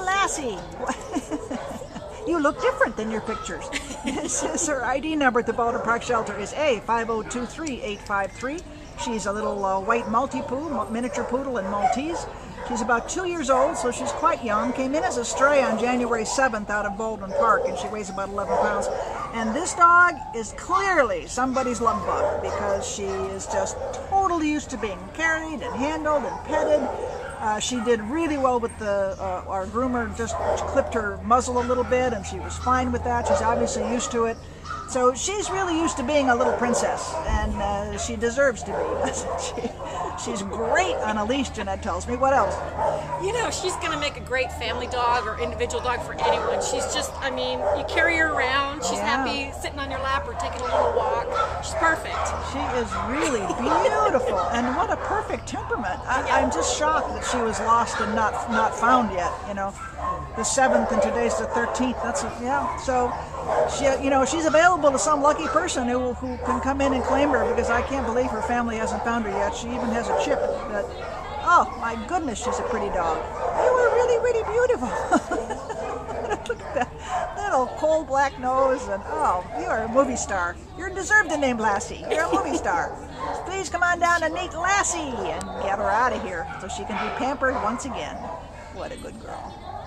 Lassie. you look different than your pictures. is her ID number at the Baldwin Park Shelter is A5023853. She's a little uh, white Maltipoo, miniature poodle and Maltese. She's about two years old, so she's quite young. Came in as a stray on January 7th out of Baldwin Park, and she weighs about 11 pounds. And this dog is clearly somebody's love bug because she is just totally used to being carried and handled and petted. Uh, she did really well with the uh, our groomer. Just clipped her muzzle a little bit, and she was fine with that. She's obviously used to it. So she's really used to being a little princess, and uh, she deserves to be, doesn't she? She's great on a leash, Jeanette tells me. What else? You know, she's going to make a great family dog or individual dog for anyone. She's just, I mean, you carry her around. She's Yeah. happy sitting on your lap or taking a little perfect. She is really beautiful, and what a perfect temperament. I, I'm just shocked that she was lost and not not found yet. You know, the seventh and today's the thirteenth. That's a, yeah. So, she you know she's available to some lucky person who who can come in and claim her because I can't believe her family hasn't found her yet. She even has a chip that. Oh my goodness, she's a pretty dog. You are really, really beautiful. Look at that little coal black nose, and oh, you are a movie star. You deserve the name Lassie. You're a movie star. Please come on down and meet Lassie and get her out of here so she can be pampered once again. What a good girl.